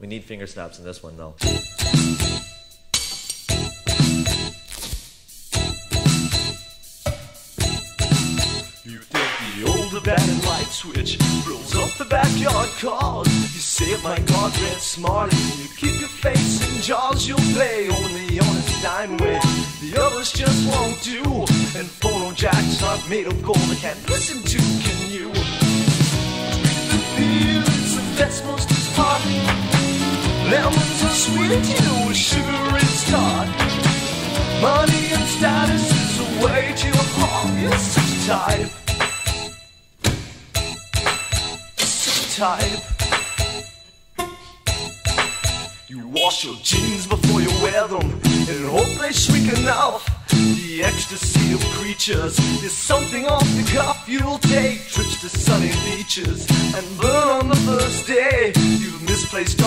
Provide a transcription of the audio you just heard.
We need finger snaps in this one, though. You think the light switch throws up the backyard. You say, my God, red smart. You keep your face in jars. You'll play only on a dime way. The others just won't do. And phono jacks aren't made of gold. I can't listen to. Can you? The of. Lemons are sweet, you know, sugar is tart. Money and status is a way to your a type. Type. You wash your jeans before you wear them and hope they shrink enough. The ecstasy of creatures is something off the cuff. You'll take trips to sunny beaches and burn on the first day. You've misplaced all.